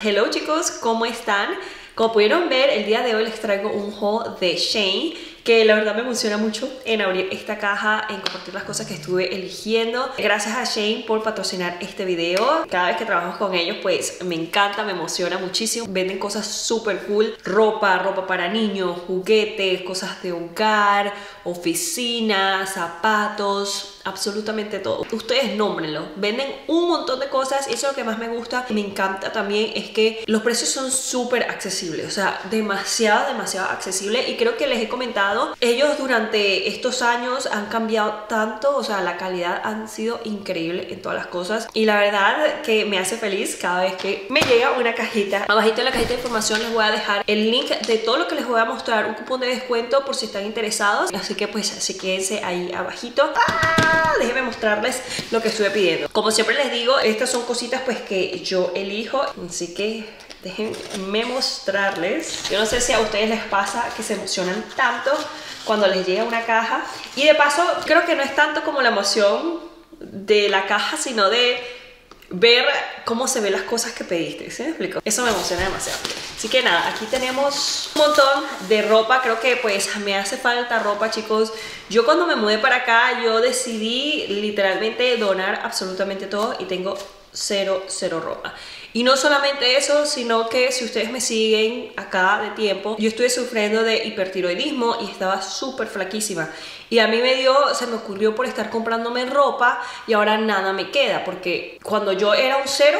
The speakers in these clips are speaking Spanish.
Hello chicos, ¿cómo están? Como pudieron ver, el día de hoy les traigo un haul de Shane que la verdad me emociona mucho en abrir esta caja, en compartir las cosas que estuve eligiendo. Gracias a Shane por patrocinar este video. Cada vez que trabajamos con ellos, pues me encanta, me emociona muchísimo. Venden cosas súper cool, ropa, ropa para niños, juguetes, cosas de hogar, oficina, zapatos, absolutamente todo. Ustedes nómbrenlo. Venden un montón de cosas y eso es lo que más me gusta. Me encanta también es que los precios son súper accesibles, o sea, demasiado, demasiado accesible y creo que les he comentado ellos durante estos años han cambiado tanto, o sea, la calidad han sido increíble en todas las cosas y la verdad que me hace feliz cada vez que me llega una cajita. Abajito en la cajita de información les voy a dejar el link de todo lo que les voy a mostrar, un cupón de descuento por si están interesados, así que pues así quédense ahí abajito. ¡Ah! Déjenme mostrarles lo que estuve pidiendo. Como siempre les digo, estas son cositas pues que yo elijo, así que déjenme mostrarles. Yo no sé si a ustedes les pasa que se emocionan tanto cuando les llega una caja. Y de paso, creo que no es tanto como la emoción de la caja, sino de ver cómo se ven las cosas que pediste, ¿sí me explico? Eso me emociona demasiado. Así que nada, aquí tenemos un montón de ropa, creo que pues me hace falta ropa, chicos. Yo cuando me mudé para acá, yo decidí literalmente donar absolutamente todo y tengo cero, cero ropa. Y no solamente eso, sino que si ustedes me siguen acá de tiempo, yo estuve sufriendo de hipertiroidismo y estaba súper flaquísima. Y a mí me dio, se me ocurrió por estar comprándome ropa y ahora nada me queda, porque cuando yo era un cero,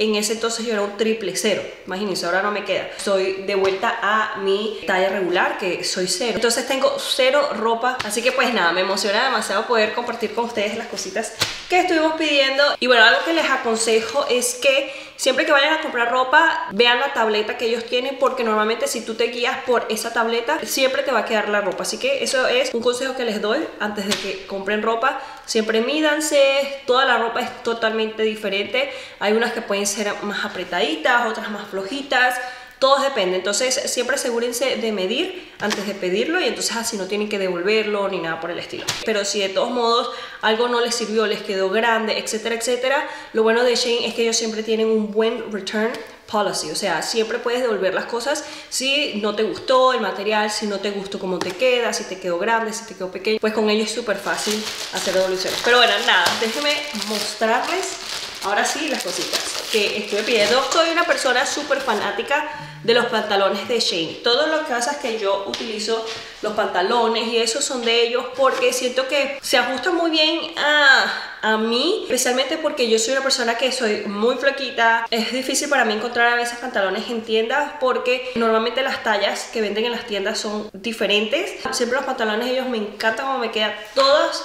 en ese entonces yo era un triple cero. Imagínense, ahora no me queda. Soy de vuelta a mi talla regular, que soy cero. Entonces tengo cero ropa. Así que pues nada, me emociona demasiado poder compartir con ustedes las cositas que estuvimos pidiendo. Y bueno, algo que les aconsejo es que siempre que vayan a comprar ropa, vean la tableta que ellos tienen, porque normalmente si tú te guías por esa tableta, siempre te va a quedar la ropa. Así que eso es un consejo que les doy antes de que compren ropa. Siempre mídanse, toda la ropa es totalmente diferente. Hay unas que pueden ser más apretaditas, otras más flojitas. Todo depende, entonces siempre asegúrense de medir antes de pedirlo y entonces así no tienen que devolverlo ni nada por el estilo. Pero si de todos modos algo no les sirvió, les quedó grande, etcétera, etcétera, lo bueno de Shane es que ellos siempre tienen un buen return policy, o sea, siempre puedes devolver las cosas si no te gustó el material, si no te gustó cómo te queda, si te quedó grande, si te quedó pequeño, pues con ellos es súper fácil hacer devoluciones. Pero bueno, nada, déjenme mostrarles ahora sí las cositas que estuve pidiendo. Soy una persona súper fanática de los pantalones de Shane. Todas las casas que yo utilizo, los pantalones y eso son de ellos porque siento que se ajustan muy bien a, a mí, especialmente porque yo soy una persona que soy muy flaquita. Es difícil para mí encontrar a veces pantalones en tiendas porque normalmente las tallas que venden en las tiendas son diferentes. Siempre los pantalones ellos me encantan como me quedan todas,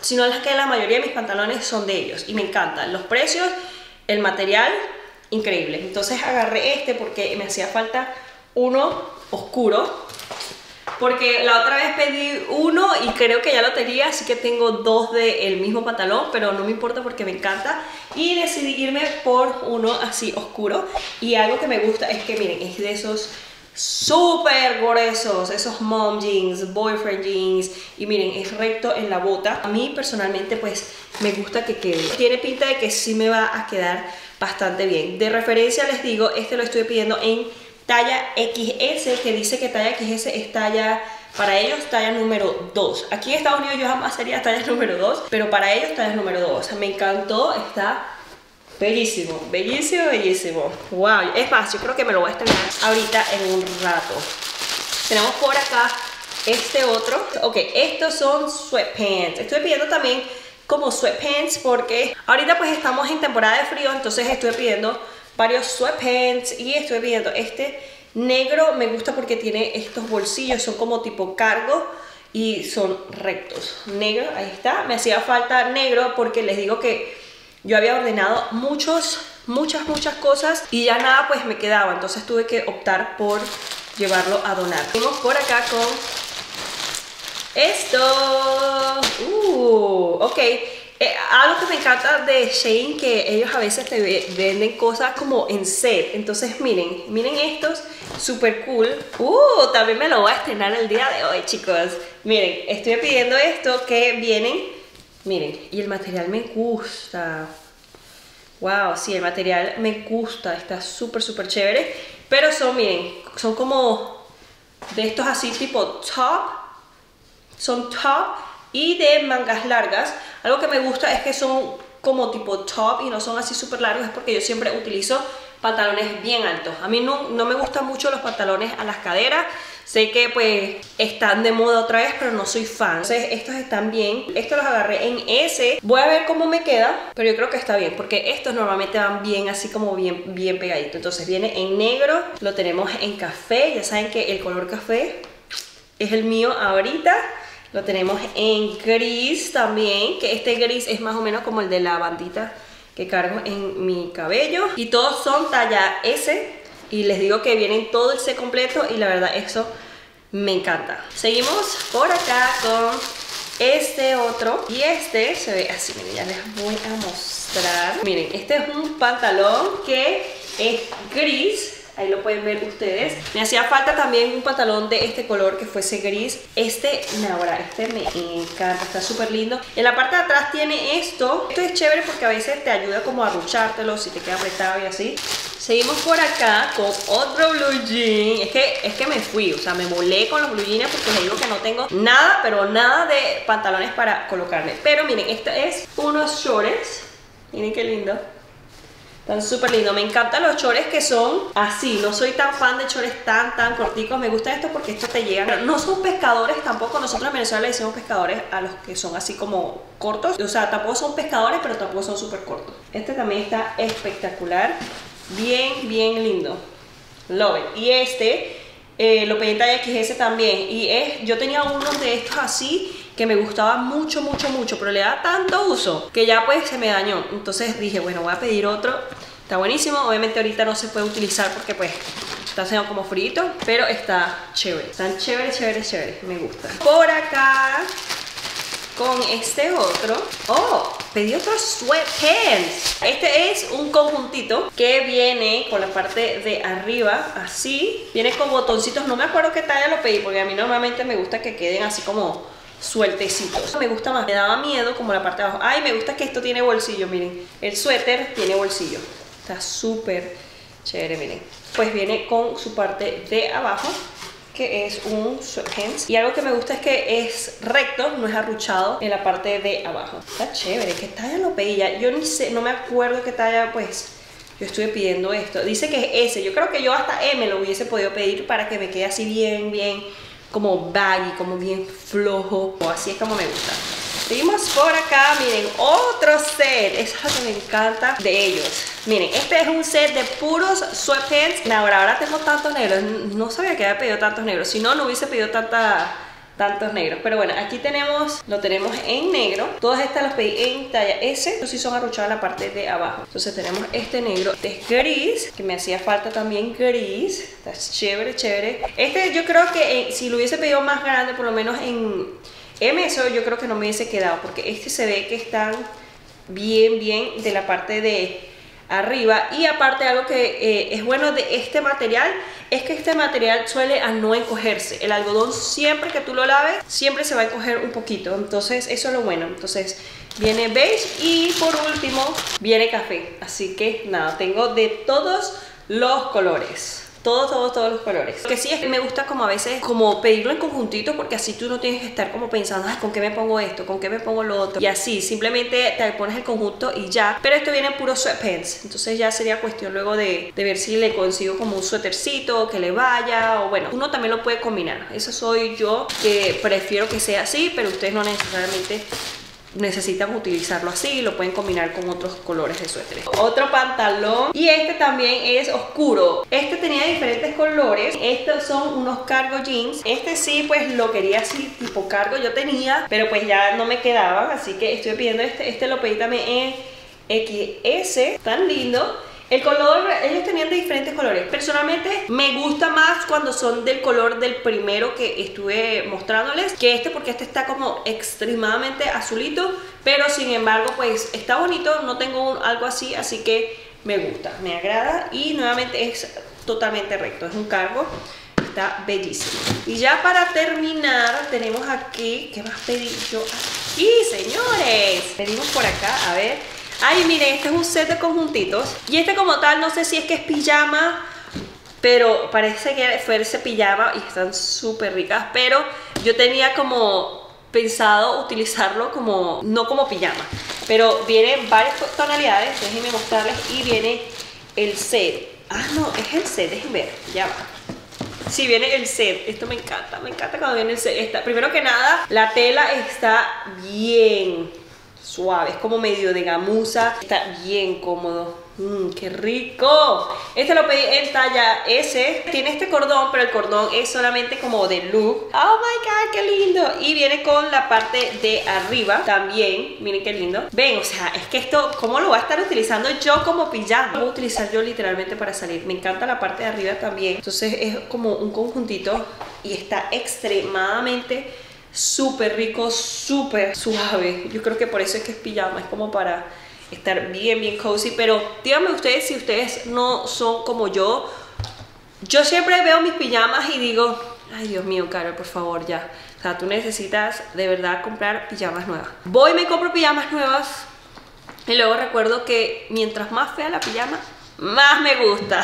si no es que la mayoría de mis pantalones son de ellos y me encantan. Los precios el material, increíble. Entonces agarré este porque me hacía falta uno oscuro. Porque la otra vez pedí uno y creo que ya lo tenía, así que tengo dos del mismo pantalón, pero no me importa porque me encanta. Y decidí irme por uno así oscuro. Y algo que me gusta es que, miren, es de esos súper gruesos, esos mom jeans, boyfriend jeans y miren, es recto en la bota. A mí personalmente pues me gusta que quede. Tiene pinta de que sí me va a quedar bastante bien. De referencia les digo, este lo estoy pidiendo en talla XS, que dice que talla XS es talla para ellos talla número 2. Aquí en Estados Unidos yo jamás sería talla número 2, pero para ellos talla número 2. me encantó, está Bellísimo, bellísimo, bellísimo. Wow, es más, yo creo que me lo voy a estrenar ahorita en un rato. Tenemos por acá este otro. Ok, estos son sweatpants. Estoy pidiendo también como sweatpants porque ahorita pues estamos en temporada de frío, entonces estoy pidiendo varios sweatpants y estoy pidiendo este negro. Me gusta porque tiene estos bolsillos, son como tipo cargo y son rectos. Negro, ahí está. Me hacía falta negro porque les digo que yo había ordenado muchos, muchas, muchas cosas y ya nada pues me quedaba, entonces tuve que optar por llevarlo a donar. Vamos por acá con esto. Uh, ok. Eh, algo que me encanta de Shane que ellos a veces te venden cosas como en set. Entonces miren, miren estos, super cool. Uh, también me lo voy a estrenar el día de hoy, chicos. Miren, estoy pidiendo esto que vienen Miren, y el material me gusta. Wow, sí, el material me gusta, está súper, súper chévere. Pero son, miren, son como de estos así tipo top. Son top y de mangas largas. Algo que me gusta es que son como tipo top y no son así súper largos. Es porque yo siempre utilizo pantalones bien altos. A mí no, no me gustan mucho los pantalones a las caderas. Sé que pues están de moda otra vez, pero no soy fan. Entonces estos están bien. Estos los agarré en S. Voy a ver cómo me queda, pero yo creo que está bien, porque estos normalmente van bien así como bien, bien pegaditos. Entonces viene en negro, lo tenemos en café. Ya saben que el color café es el mío ahorita. Lo tenemos en gris también, que este gris es más o menos como el de la bandita que cargo en mi cabello. Y todos son talla S, y les digo que vienen todo el set completo y la verdad eso me encanta. Seguimos por acá con este otro y este se ve así, miren, ya les voy a mostrar. Miren, este es un pantalón que es gris Ahí lo pueden ver ustedes. Me hacía falta también un pantalón de este color que fuese gris. Este, ahora, este me encanta, está súper lindo. En la parte de atrás tiene esto. Esto es chévere porque a veces te ayuda como a ruchártelo si te queda apretado y así. Seguimos por acá con otro blue jean. Es que, es que me fui, o sea, me molé con los blue jeans porque les digo que no tengo nada, pero nada de pantalones para colocarle. Pero miren, este es unos shorts. Miren qué lindo. Están súper lindos. Me encantan los chores que son así. No soy tan fan de chores tan, tan corticos. Me gusta esto porque esto te llega. no son pescadores tampoco. Nosotros en Venezuela le decimos pescadores a los que son así como cortos. O sea, tampoco son pescadores, pero tampoco son súper cortos. Este también está espectacular. Bien, bien lindo. Love it. Y este eh, lo pedí en talla XS también. Y es, yo tenía unos de estos así que me gustaba mucho, mucho, mucho, pero le da tanto uso que ya pues se me dañó. Entonces dije, bueno, voy a pedir otro. Está buenísimo, obviamente ahorita no se puede utilizar porque pues está haciendo como frito, pero está chévere. Están chévere, chévere, chévere, me gusta. Por acá, con este otro, oh, pedí otro sweatpants. Este es un conjuntito que viene con la parte de arriba, así. Viene con botoncitos, no me acuerdo qué talla lo pedí, porque a mí normalmente me gusta que queden así como sueltecitos. Me gusta más, me daba miedo como la parte de abajo. Ay, me gusta que esto tiene bolsillo, miren. El suéter tiene bolsillo. Está súper chévere, miren. Pues viene con su parte de abajo que es un sweatpants y algo que me gusta es que es recto, no es arruchado en la parte de abajo. Está chévere, ¿qué talla lo pedí? Yo ni sé, no me acuerdo qué talla pues yo estuve pidiendo esto. Dice que es S, yo creo que yo hasta M lo hubiese podido pedir para que me quede así bien, bien como baggy, como bien flojo, o así es como me gusta. Seguimos por acá, miren, otro set, es lo que me encanta de ellos. Miren, este es un set de puros sweatpants. Ahora, ahora tengo tantos negros, no sabía que había pedido tantos negros, si no, no hubiese pedido tanta tantos negros. Pero bueno, aquí tenemos, lo tenemos en negro. Todas estas las pedí en talla S. Estos sí son arruchados en la parte de abajo. Entonces tenemos este negro. Este es gris, que me hacía falta también gris. Está chévere, chévere. Este yo creo que eh, si lo hubiese pedido más grande, por lo menos en M, eso yo creo que no me hubiese quedado. Porque este se ve que están bien, bien de la parte de arriba. Y aparte algo que eh, es bueno de este material es que este material suele a no encogerse. El algodón siempre que tú lo laves siempre se va a encoger un poquito. Entonces eso es lo bueno. Entonces viene beige y por último viene café. Así que nada tengo de todos los colores todos, todos, todos los colores. Lo que sí es que me gusta como a veces como pedirlo en conjuntito porque así tú no tienes que estar como pensando, Ay, ¿con qué me pongo esto? ¿Con qué me pongo lo otro? Y así, simplemente te pones el conjunto y ya. Pero esto viene en puro sweatpants. Entonces ya sería cuestión luego de, de ver si le consigo como un suétercito que le vaya o bueno, uno también lo puede combinar. Eso soy yo que prefiero que sea así, pero ustedes no necesariamente necesitan utilizarlo así, lo pueden combinar con otros colores de suéter. Otro pantalón y este también es oscuro. Este tenía diferentes colores. Estos son unos cargo jeans. Este sí pues lo quería así tipo cargo yo tenía, pero pues ya no me quedaban, así que estoy pidiendo este. Este lo pedí también en XS, tan lindo. El color, ellos tenían de diferentes colores. Personalmente me gusta más cuando son del color del primero que estuve mostrándoles que este porque este está como extremadamente azulito. Pero sin embargo pues está bonito, no tengo algo así, así que me gusta, me agrada. Y nuevamente es totalmente recto, es un cargo. Está bellísimo. Y ya para terminar tenemos aquí, ¿qué más pedí yo aquí señores? Pedimos por acá, a ver Ay, miren, este es un set de conjuntitos. Y este como tal, no sé si es que es pijama, pero parece que fue ese pijama y están súper ricas. Pero yo tenía como pensado utilizarlo como, no como pijama. Pero viene varias tonalidades, déjenme mostrarles. Y viene el set. Ah, no, es el set, déjenme ver, ya va. Sí, viene el set. Esto me encanta, me encanta cuando viene el set. Está, primero que nada, la tela está bien suave, es como medio de gamuza, está bien cómodo. Mmm, qué rico. Este lo pedí en talla S. Tiene este cordón, pero el cordón es solamente como de look. Oh my god, qué lindo. Y viene con la parte de arriba también. Miren qué lindo. Ven, o sea, es que esto, ¿cómo lo voy a estar utilizando yo como pijama? Lo voy a utilizar yo literalmente para salir. Me encanta la parte de arriba también. Entonces es como un conjuntito y está extremadamente súper rico, súper suave. Yo creo que por eso es que es pijama, es como para estar bien, bien cozy. Pero díganme ustedes si ustedes no son como yo. Yo siempre veo mis pijamas y digo, ay Dios mío, Carol, por favor, ya. O sea, tú necesitas de verdad comprar pijamas nuevas. Voy y me compro pijamas nuevas. Y luego recuerdo que mientras más fea la pijama, más me gusta.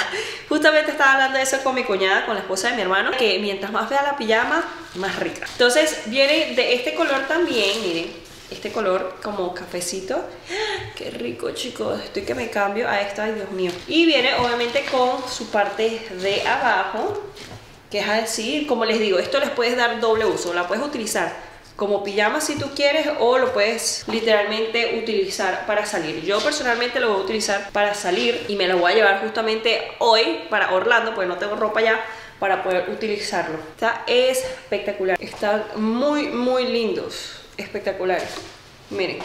Justamente estaba hablando de eso con mi cuñada, con la esposa de mi hermano, que mientras más fea la pijama, más rica. Entonces viene de este color también, miren, este color como cafecito. Qué rico, chicos. Estoy que me cambio a esto. Ay, Dios mío. Y viene obviamente con su parte de abajo. Que es decir, como les digo, esto les puedes dar doble uso. La puedes utilizar como pijama si tú quieres o lo puedes literalmente utilizar para salir. Yo personalmente lo voy a utilizar para salir y me lo voy a llevar justamente hoy para Orlando, porque no tengo ropa ya para poder utilizarlo. Está espectacular. Están muy, muy lindos espectaculares. Miren.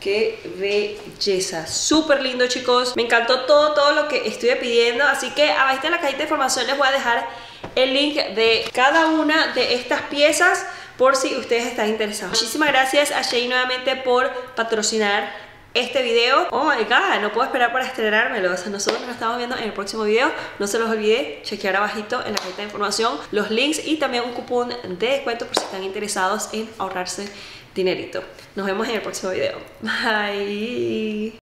Qué belleza, súper lindo chicos Me encantó todo, todo lo que estuve pidiendo Así que abajo en la cajita de información les voy a dejar el link de cada una de estas piezas Por si ustedes están interesados Muchísimas gracias a Shay nuevamente por patrocinar este video. Oh my god, no puedo esperar para estrenármelo. O nosotros nos estamos viendo en el próximo video. No se los olvide chequear abajito en la cajita de información los links y también un cupón de descuento por si están interesados en ahorrarse dinerito. Nos vemos en el próximo video. Bye.